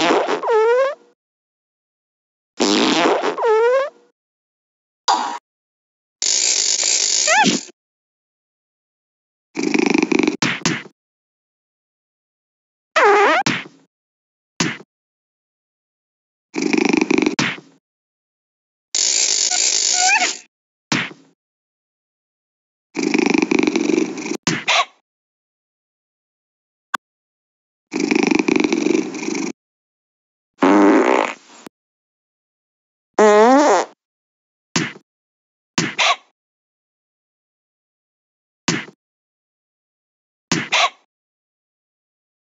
Yeah.